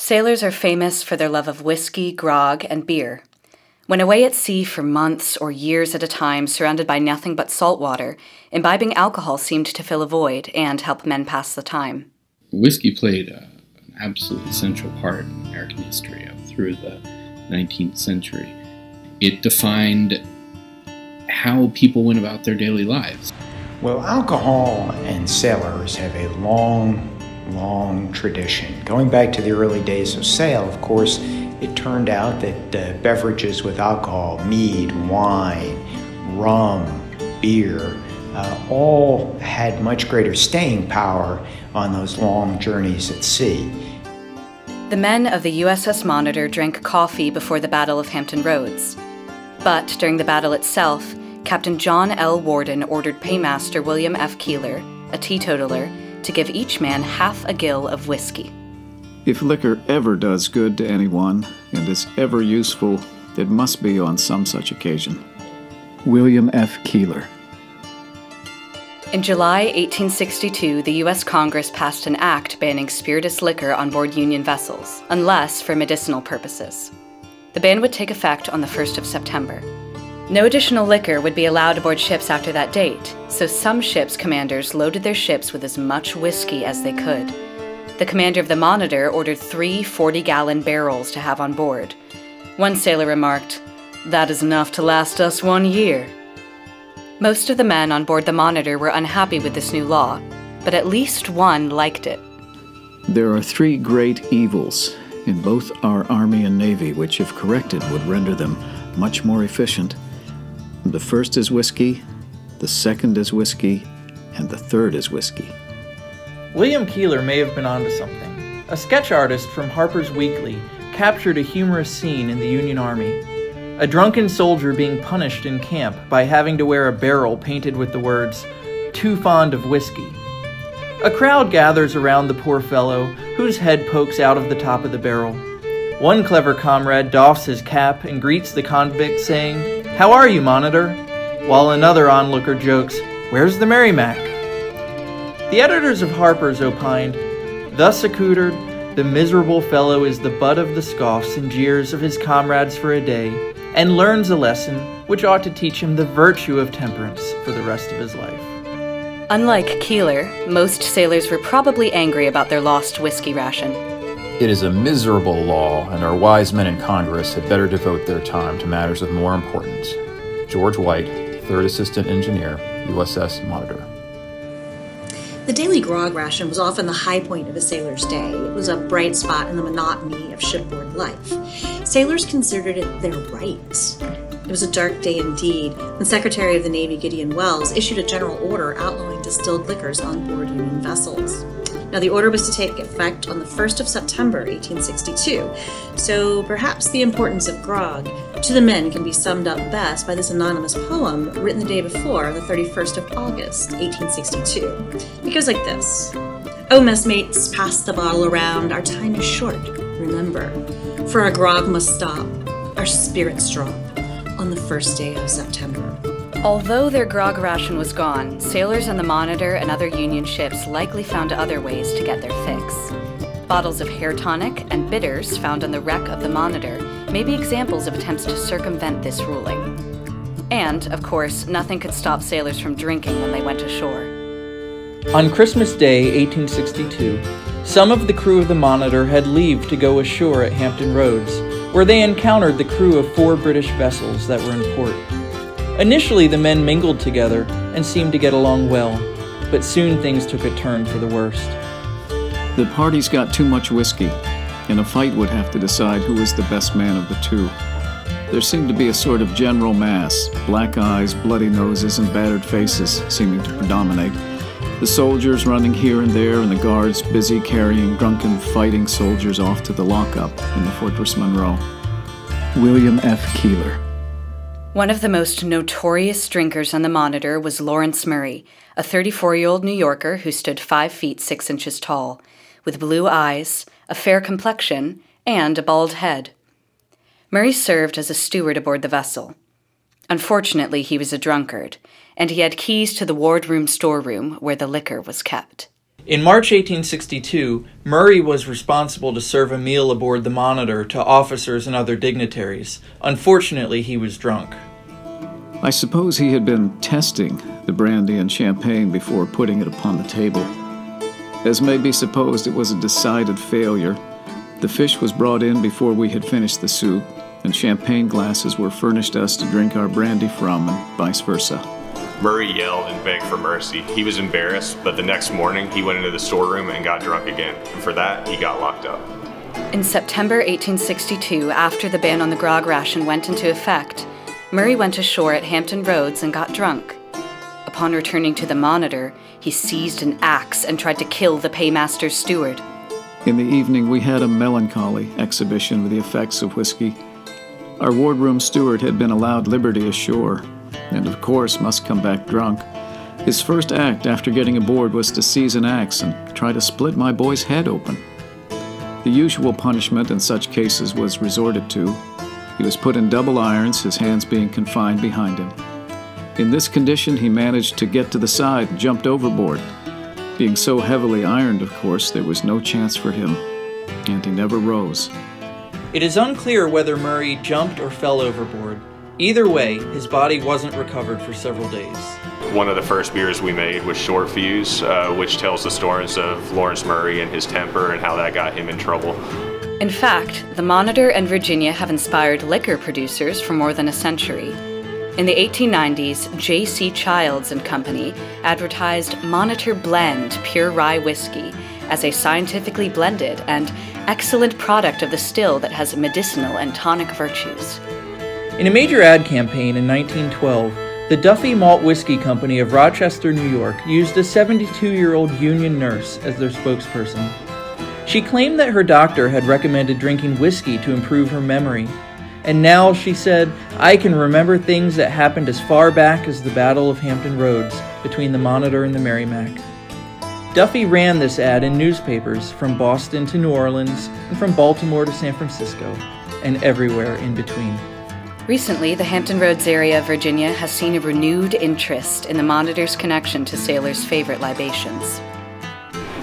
Sailors are famous for their love of whiskey, grog, and beer. When away at sea for months or years at a time, surrounded by nothing but salt water, imbibing alcohol seemed to fill a void and help men pass the time. Whiskey played a, an absolutely central part in American history up through the 19th century. It defined how people went about their daily lives. Well, alcohol and sailors have a long long tradition. Going back to the early days of sail, of course, it turned out that uh, beverages with alcohol, mead, wine, rum, beer, uh, all had much greater staying power on those long journeys at sea. The men of the USS Monitor drank coffee before the Battle of Hampton Roads. But during the battle itself, Captain John L. Worden ordered Paymaster William F. Keeler, a teetotaler, to give each man half a gill of whiskey. If liquor ever does good to anyone and is ever useful, it must be on some such occasion. William F. Keeler. In July 1862, the U.S. Congress passed an act banning spirituous liquor on board Union vessels, unless for medicinal purposes. The ban would take effect on the 1st of September. No additional liquor would be allowed aboard ships after that date, so some ships' commanders loaded their ships with as much whiskey as they could. The commander of the Monitor ordered three 40 gallon barrels to have on board. One sailor remarked, That is enough to last us one year. Most of the men on board the Monitor were unhappy with this new law, but at least one liked it. There are three great evils in both our Army and Navy, which, if corrected, would render them much more efficient the first is whiskey, the second is whiskey, and the third is whiskey. William Keeler may have been onto something. A sketch artist from Harper's Weekly captured a humorous scene in the Union Army. A drunken soldier being punished in camp by having to wear a barrel painted with the words, Too fond of whiskey. A crowd gathers around the poor fellow, whose head pokes out of the top of the barrel. One clever comrade doffs his cap and greets the convict, saying, how are you, Monitor? While another onlooker jokes, Where's the Merrimac? The editors of Harper's opined, Thus accoutered, the miserable fellow is the butt of the scoffs and jeers of his comrades for a day, and learns a lesson which ought to teach him the virtue of temperance for the rest of his life. Unlike Keeler, most sailors were probably angry about their lost whiskey ration. It is a miserable law, and our wise men in Congress had better devote their time to matters of more importance. George White, Third Assistant Engineer, USS Monitor. The daily grog ration was often the high point of a sailor's day. It was a bright spot in the monotony of shipboard life. Sailors considered it their right. It was a dark day indeed when Secretary of the Navy Gideon Welles issued a general order outlawing distilled liquors on board Union vessels. Now, the order was to take effect on the 1st of September, 1862, so perhaps the importance of grog to the men can be summed up best by this anonymous poem written the day before, the 31st of August, 1862. It goes like this Oh, messmates, pass the bottle around, our time is short, remember, for our grog must stop, our spirits drop on the first day of September. Although their grog ration was gone, sailors on the Monitor and other Union ships likely found other ways to get their fix. Bottles of hair tonic and bitters found on the wreck of the Monitor may be examples of attempts to circumvent this ruling. And, of course, nothing could stop sailors from drinking when they went ashore. On Christmas Day, 1862, some of the crew of the Monitor had leave to go ashore at Hampton Roads, where they encountered the crew of four British vessels that were in port. Initially, the men mingled together and seemed to get along well, but soon things took a turn for the worst. The parties got too much whiskey, and a fight would have to decide who was the best man of the two. There seemed to be a sort of general mass black eyes, bloody noses, and battered faces seeming to predominate. The soldiers running here and there, and the guards busy carrying drunken fighting soldiers off to the lockup in the Fortress Monroe. William F. Keeler. One of the most notorious drinkers on the Monitor was Lawrence Murray, a 34 year old New Yorker who stood 5 feet 6 inches tall, with blue eyes, a fair complexion, and a bald head. Murray served as a steward aboard the vessel. Unfortunately, he was a drunkard, and he had keys to the wardroom storeroom where the liquor was kept. In March 1862, Murray was responsible to serve a meal aboard the Monitor to officers and other dignitaries. Unfortunately, he was drunk. I suppose he had been testing the brandy and champagne before putting it upon the table. As may be supposed, it was a decided failure. The fish was brought in before we had finished the soup, and champagne glasses were furnished us to drink our brandy from, and vice versa. Murray yelled and begged for mercy. He was embarrassed, but the next morning he went into the storeroom and got drunk again. And for that, he got locked up. In September 1862, after the ban on the grog ration went into effect, Murray went ashore at Hampton Roads and got drunk. Upon returning to the Monitor, he seized an axe and tried to kill the paymaster's steward. In the evening, we had a melancholy exhibition of the effects of whiskey. Our wardroom steward had been allowed liberty ashore, and of course must come back drunk. His first act after getting aboard was to seize an axe and try to split my boy's head open. The usual punishment in such cases was resorted to. He was put in double irons, his hands being confined behind him. In this condition, he managed to get to the side and jumped overboard. Being so heavily ironed, of course, there was no chance for him, and he never rose. It is unclear whether Murray jumped or fell overboard. Either way, his body wasn't recovered for several days. One of the first beers we made was Short Fuse, uh, which tells the stories of Lawrence Murray and his temper and how that got him in trouble. In fact, the Monitor and Virginia have inspired liquor producers for more than a century. In the 1890s, J.C. Childs and Company advertised Monitor Blend Pure Rye Whiskey as a scientifically blended and excellent product of the still that has medicinal and tonic virtues. In a major ad campaign in 1912, the Duffy Malt Whiskey Company of Rochester, New York, used a 72 year old union nurse as their spokesperson. She claimed that her doctor had recommended drinking whiskey to improve her memory. And now, she said, I can remember things that happened as far back as the Battle of Hampton Roads between the Monitor and the Merrimac. Duffy ran this ad in newspapers from Boston to New Orleans and from Baltimore to San Francisco and everywhere in between. Recently, the Hampton Roads area of Virginia has seen a renewed interest in the Monitor's connection to sailors' favorite libations.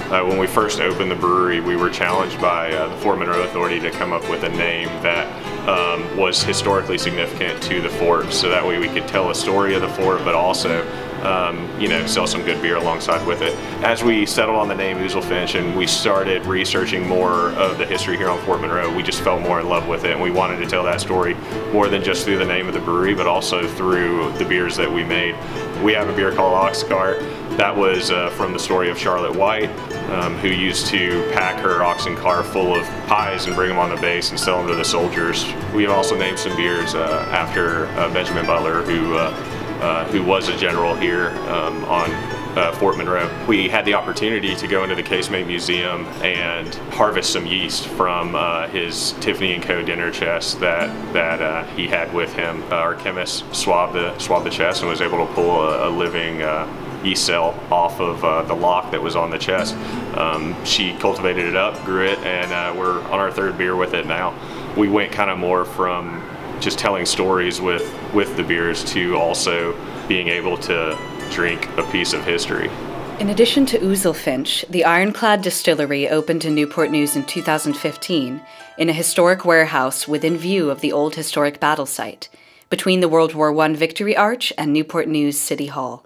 Uh, when we first opened the brewery, we were challenged by uh, the Fort Monroe Authority to come up with a name that um, was historically significant to the fort, so that way we could tell a story of the fort, but also um, you know, sell some good beer alongside with it. As we settled on the name Oozlefinch and we started researching more of the history here on Fort Monroe, we just fell more in love with it and we wanted to tell that story more than just through the name of the brewery, but also through the beers that we made. We have a beer called Oxcart That was uh, from the story of Charlotte White, um, who used to pack her oxen car full of pies and bring them on the base and sell them to the soldiers. We have also named some beers uh, after uh, Benjamin Butler, who uh, uh, who was a general here um, on uh, Fort Monroe. We had the opportunity to go into the Casemate Museum and harvest some yeast from uh, his Tiffany and Co. dinner chest that that uh, he had with him. Uh, our chemist swabbed the swabbed the chest and was able to pull a, a living uh, yeast cell off of uh, the lock that was on the chest. Um, she cultivated it up, grew it, and we're on our third beer with it now. We went kind of more from just telling stories with with the beers to also being able to drink a piece of history. In addition to Oozlefinch, the Ironclad Distillery opened in Newport News in 2015 in a historic warehouse within view of the old historic battle site between the World War I Victory Arch and Newport News City Hall.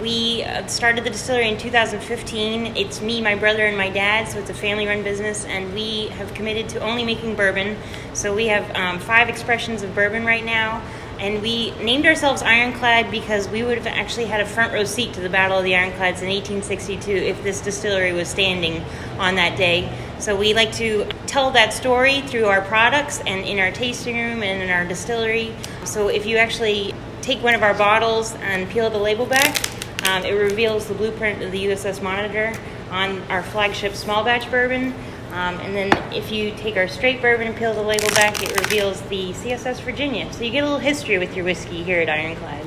We uh, started the distillery in 2015. It's me, my brother, and my dad, so it's a family run business, and we have committed to only making bourbon. So we have um, five expressions of bourbon right now, and we named ourselves Ironclad because we would have actually had a front row seat to the Battle of the Ironclads in 1862 if this distillery was standing on that day. So we like to tell that story through our products and in our tasting room and in our distillery. So if you actually take one of our bottles and peel the label back, um, it reveals the blueprint of the USS Monitor on our flagship small batch bourbon. Um, and then if you take our straight bourbon and peel the label back, it reveals the CSS Virginia. So you get a little history with your whiskey here at Ironclad.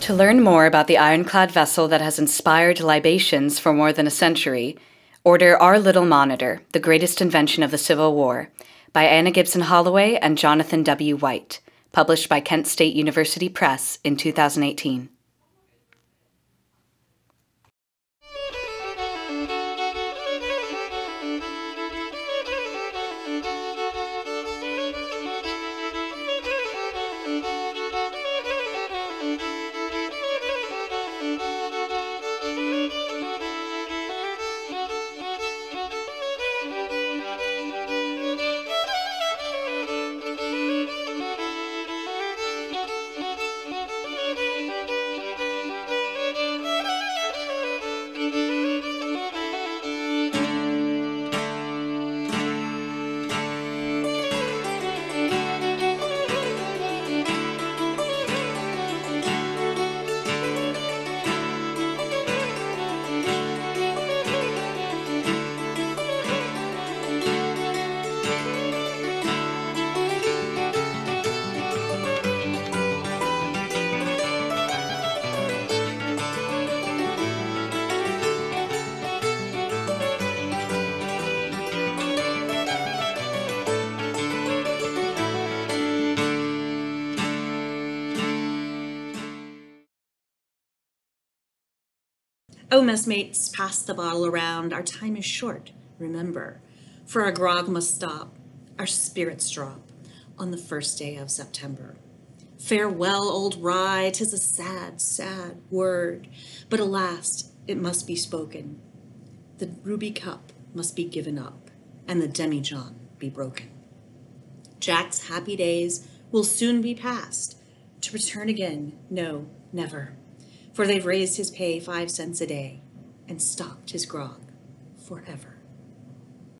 To learn more about the ironclad vessel that has inspired libations for more than a century, order Our Little Monitor, The Greatest Invention of the Civil War, by Anna Gibson Holloway and Jonathan W. White, published by Kent State University Press in 2018. Oh, messmates, pass the bottle around. Our time is short, remember. For our grog must stop, our spirits drop on the first day of September. Farewell, old rye, 'tis a sad, sad word, but alas, it must be spoken. The ruby cup must be given up, and the demijohn be broken. Jack's happy days will soon be past, to return again, no, never, for they've raised his pay five cents a day and stopped his grog forever.